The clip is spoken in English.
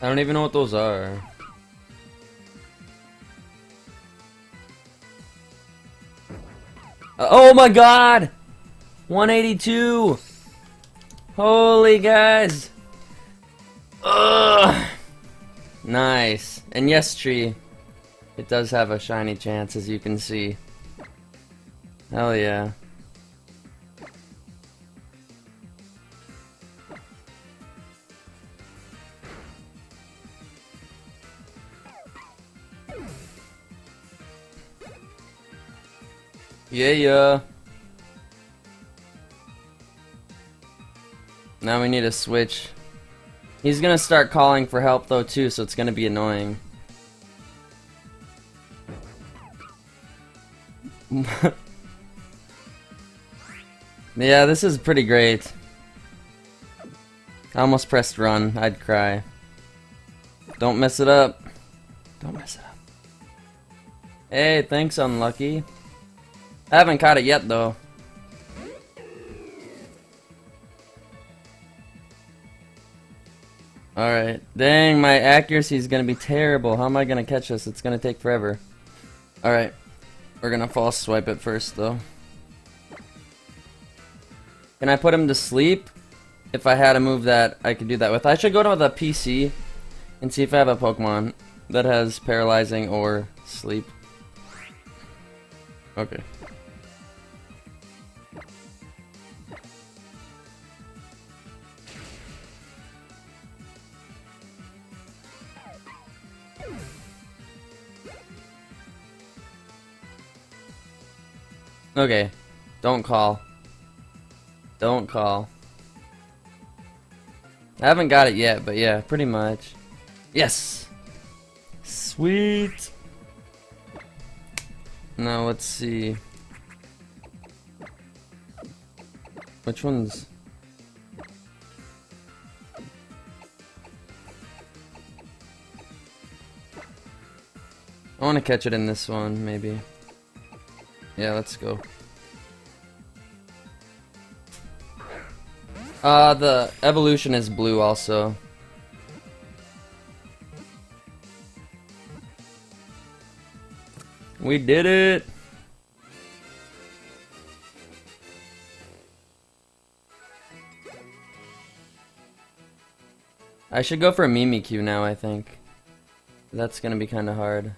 I don't even know what those are. Uh, oh my god! 182! Holy guys! Ugh! Nice. And yes, tree. It does have a shiny chance, as you can see. Hell yeah. Yeah, yeah. Now we need a switch. He's gonna start calling for help though too, so it's gonna be annoying. yeah, this is pretty great. I almost pressed run. I'd cry. Don't mess it up. Don't mess it up. Hey, thanks, Unlucky. I haven't caught it yet, though. Alright. Dang, my accuracy is going to be terrible. How am I going to catch this? It's going to take forever. Alright. We're going to false swipe it first, though. Can I put him to sleep? If I had a move that I could do that with. I should go to the PC and see if I have a Pokemon that has paralyzing or sleep. Okay. Okay. Don't call. Don't call. I haven't got it yet, but yeah, pretty much. Yes! Sweet! Now let's see. Which one's... I want to catch it in this one, maybe. Yeah, let's go. Uh, the evolution is blue also. We did it! I should go for a Mimikyu now, I think. That's gonna be kinda hard.